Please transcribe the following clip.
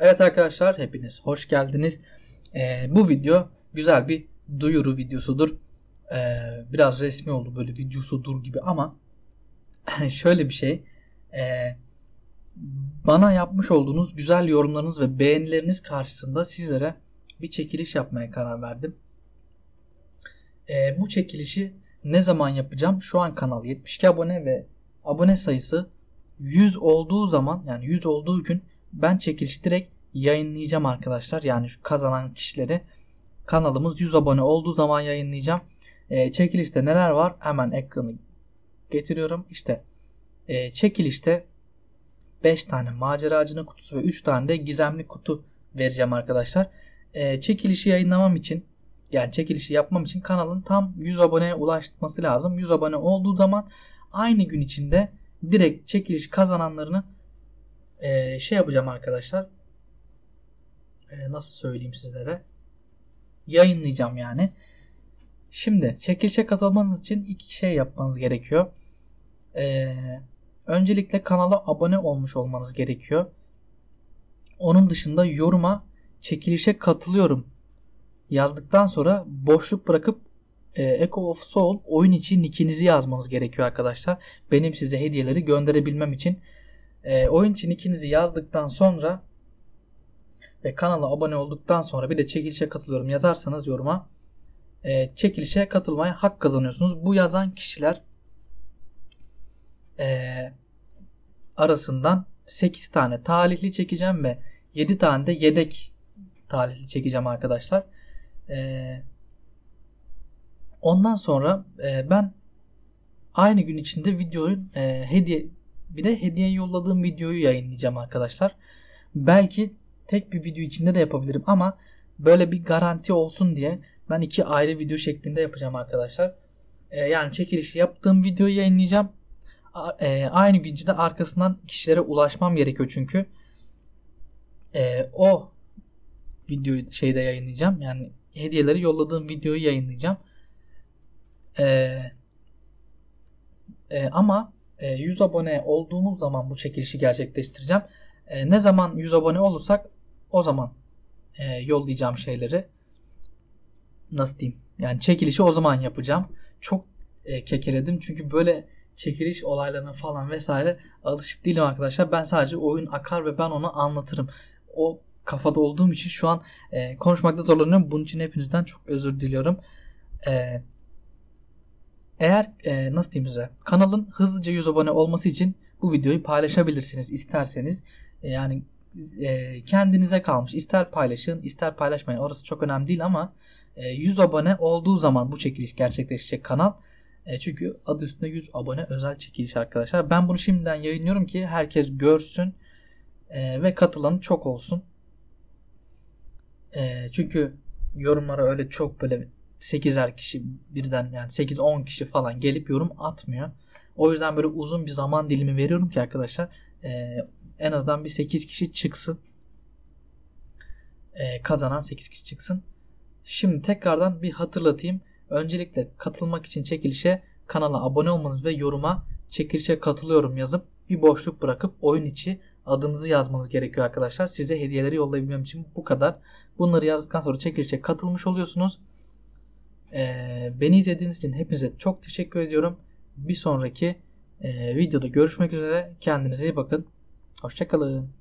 Evet arkadaşlar hepiniz hoş geldiniz. Ee, bu video güzel bir duyuru videosudur. Ee, biraz resmi oldu böyle videosudur gibi ama şöyle bir şey. Ee, bana yapmış olduğunuz güzel yorumlarınız ve beğenileriniz karşısında sizlere bir çekiliş yapmaya karar verdim. Ee, bu çekilişi ne zaman yapacağım? Şu an kanal 72 abone ve abone sayısı 100 olduğu zaman yani 100 olduğu gün ben çekiliş direkt yayınlayacağım arkadaşlar. Yani kazanan kişileri kanalımız 100 abone olduğu zaman yayınlayacağım. E, çekilişte neler var? Hemen ekranı getiriyorum. İşte e, çekilişte 5 tane maceracının kutusu ve 3 tane de gizemli kutu vereceğim arkadaşlar. E, çekilişi yayınlamam için yani çekilişi yapmam için kanalın tam 100 aboneye ulaşması lazım. 100 abone olduğu zaman aynı gün içinde direkt çekiliş kazananlarını e, şey yapacağım arkadaşlar. E, nasıl söyleyeyim sizlere? Yayınlayacağım yani. Şimdi çekilişe katılmanız için iki şey yapmanız gerekiyor. E, öncelikle kanala abone olmuş olmanız gerekiyor. Onun dışında yoruma çekilişe katılıyorum yazdıktan sonra boşluk bırakıp e, Echo of Soul oyun için nickinizi yazmanız gerekiyor arkadaşlar. Benim size hediyeleri gönderebilmem için. E, oyun için nickinizi yazdıktan sonra ve kanala abone olduktan sonra bir de çekilişe katılıyorum yazarsanız yoruma e, çekilişe katılmaya hak kazanıyorsunuz. Bu yazan kişiler e, arasından 8 tane talihli çekeceğim ve 7 tane de yedek talihli çekeceğim arkadaşlar. E, ondan sonra e, ben aynı gün içinde videoyu e, hediye bir de hediye yolladığım videoyu yayınlayacağım arkadaşlar. Belki tek bir video içinde de yapabilirim ama böyle bir garanti olsun diye ben iki ayrı video şeklinde yapacağım arkadaşlar. E, yani çekilişi yaptığım videoyu yayınlayacağım. A, e, aynı gün içinde arkasından kişilere ulaşmam gerekiyor çünkü. E, o videoyu şeyde yayınlayacağım. Yani hediyeleri yolladığım videoyu yayınlayacağım. E, e, ama e, 100 abone olduğumuz zaman bu çekilişi gerçekleştireceğim. E, ne zaman 100 abone olursak o zaman e, yollayacağım şeyleri nasıl diyeyim? Yani çekilişi o zaman yapacağım. Çok e, kekeledim çünkü böyle çekiliş olaylarına falan vesaire alışık değilim arkadaşlar. Ben sadece oyun akar ve ben onu anlatırım. O kafada olduğum için şu an e, konuşmakta zorlanıyorum. Bunun için hepinizden çok özür diliyorum. E, eğer e, nasıl diyeyim size kanalın hızlıca 100 abone olması için bu videoyu paylaşabilirsiniz isterseniz. E, yani e, kendinize kalmış. İster paylaşın ister paylaşmayın. Orası çok önemli değil ama e, 100 abone olduğu zaman bu çekiliş gerçekleşecek kanal. E, çünkü adı üstünde 100 abone özel çekiliş arkadaşlar. Ben bunu şimdiden yayınlıyorum ki herkes görsün e, ve katılanı çok olsun. E, çünkü yorumlara öyle çok böyle 8'er kişi birden yani 8-10 kişi falan gelip yorum atmıyor. O yüzden böyle uzun bir zaman dilimi veriyorum ki arkadaşlar e, en azından bir 8 kişi çıksın. E, kazanan 8 kişi çıksın. Şimdi tekrardan bir hatırlatayım. Öncelikle katılmak için çekilişe kanala abone olmanız ve yoruma çekilişe katılıyorum yazıp bir boşluk bırakıp oyun içi adınızı yazmanız gerekiyor arkadaşlar. Size hediyeleri yollayabilmem için bu kadar. Bunları yazdıktan sonra çekilişe katılmış oluyorsunuz. Ee, beni izlediğiniz için hepinize çok teşekkür ediyorum. Bir sonraki e, videoda görüşmek üzere. Kendinize iyi bakın. Hoşçakalın.